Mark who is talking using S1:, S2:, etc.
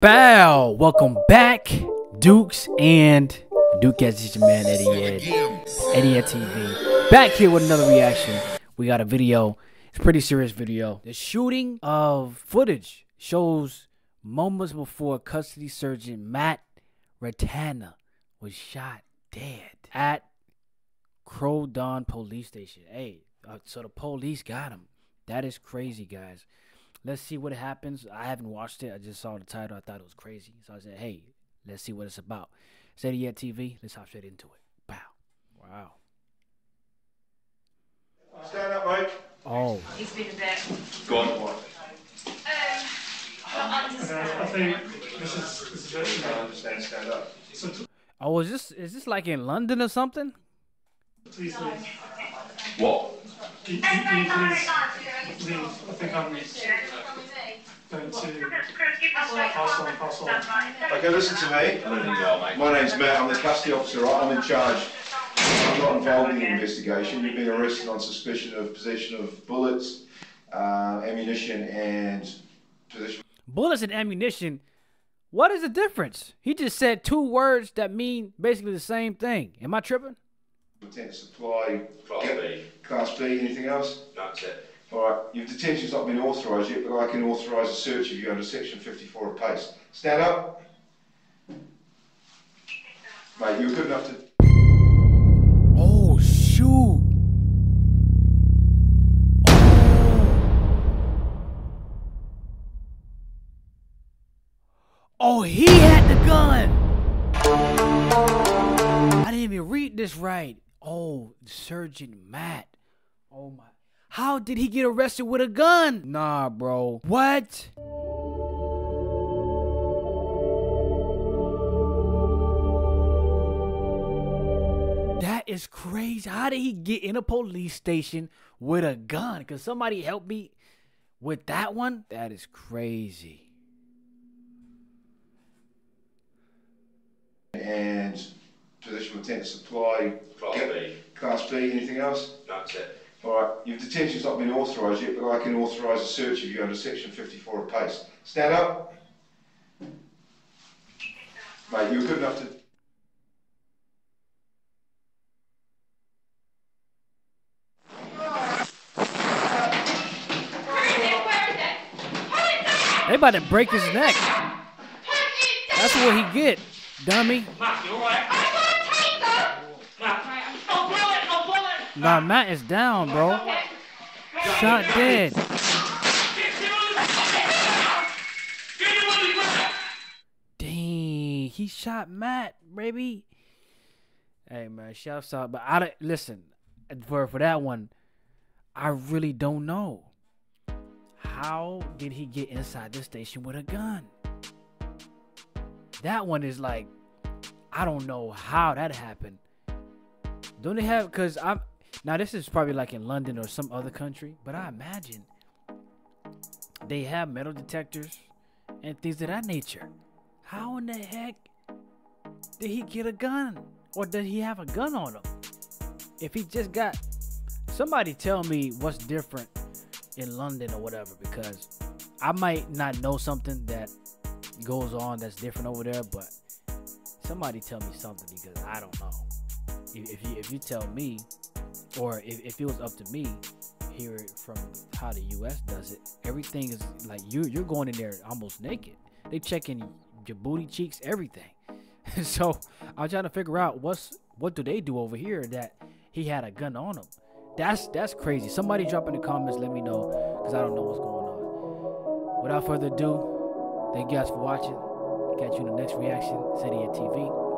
S1: Bow! Welcome back, Dukes and Duke as your man EddyEd. Eddie Ed TV. Back here with another reaction. We got a video. It's a pretty serious video. The shooting of footage shows moments before custody sergeant Matt Ratana was shot dead at Croydon police station. Hey, uh, so the police got him. That is crazy, guys. Let's see what happens. I haven't watched it. I just saw the title. I thought it was crazy. So I said, hey, let's see what it's about. Said Yet TV. Let's hop straight into it. Bow. Wow.
S2: Stand up, mate.
S1: Oh.
S3: He's been a bit.
S2: Go on.
S3: Um, not
S4: And I, I think this is this is
S2: I
S4: it.
S2: understand. Stand up.
S4: So t-
S1: Oh, is this is this like in London or something?
S4: please leave.
S2: What?
S4: Can you, can you please leave? I think I'm going to pass on, pass on.
S2: Okay, listen to me. My name's Matt. I'm the custody officer. Right? I'm in charge. I'm not involved in the investigation. You've been arrested on suspicion of possession of bullets, uh, ammunition, and possession
S1: Bullets and ammunition. What is the difference? He just said two words that mean basically the same thing. Am I tripping?
S2: Of intent to supply.
S5: Class
S2: Get-
S5: B.
S2: Class B. Anything else?
S5: That's it.
S2: All right. Your detention's not been authorised yet, but I can authorise a search of you under Section 54 of PACE. Stand up. Mate, you're good enough to.
S1: Oh shoot. Oh. oh, he had the gun. I didn't even read this right. Oh, Sergeant Matt. Oh my. How did he get arrested with a gun? Nah, bro. What? That is crazy. How did he get in a police station with a gun? Can somebody help me with that one? That is crazy.
S2: and possession of intent to supply.
S5: Class
S2: Get-
S5: B.
S2: Class B. Anything else?
S5: That's it.
S2: All right. Your detention's not been authorised yet, but I can authorise a search of you under Section 54 of PACE. Stand up. Mate, you're good enough to.
S1: They about to break his neck. That's what he get, dummy.
S3: Matt, you alright? Matt, I'll blow it, I'll blow it.
S1: Nah, Matt is down, bro. Shot dead. Dang, he shot Matt, baby. Hey man, shouts out. But I listen for for that one. I really don't know. How did he get inside the station with a gun? That one is like, I don't know how that happened. Don't they have? Cause I'm now this is probably like in London or some other country, but I imagine they have metal detectors and things of that nature. How in the heck did he get a gun? Or did he have a gun on him? If he just got somebody tell me what's different in London or whatever, because I might not know something that goes on that's different over there, but somebody tell me something because I don't know. If, if you if you tell me, or if, if it was up to me, hear it from how the U.S. does it, everything is like you you're going in there almost naked. They checking your booty cheeks, everything. so I'm trying to figure out what's what do they do over here that he had a gun on him. That's that's crazy. Somebody drop in the comments, let me know, because I don't know what's going on. Without further ado, thank you guys for watching. Catch you in the next reaction. City of TV.